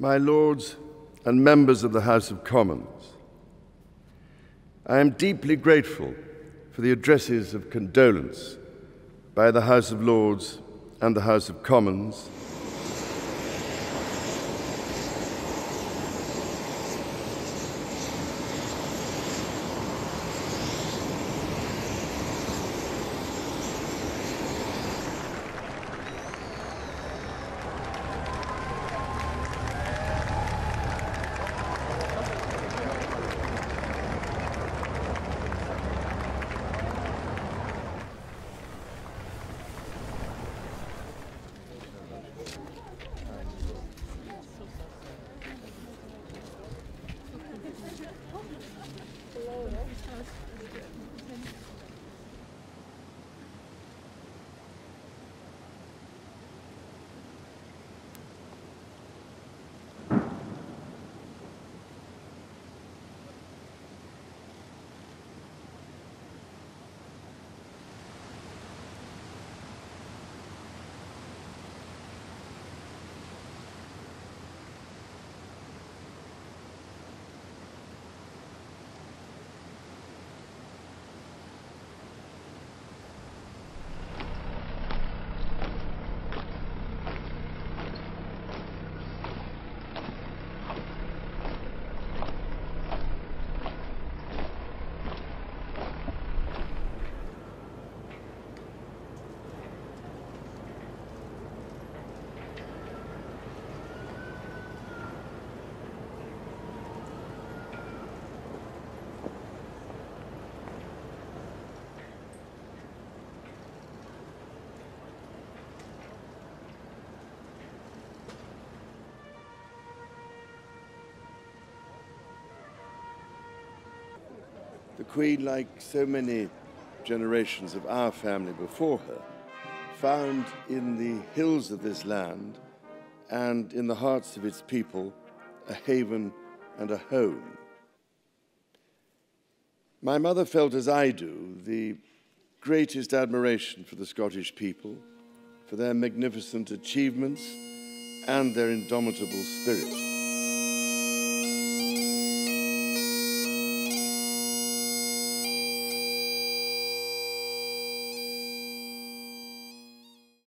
My Lords and members of the House of Commons, I am deeply grateful for the addresses of condolence by the House of Lords and the House of Commons The Queen, like so many generations of our family before her, found in the hills of this land and in the hearts of its people a haven and a home. My mother felt, as I do, the greatest admiration for the Scottish people, for their magnificent achievements and their indomitable spirit.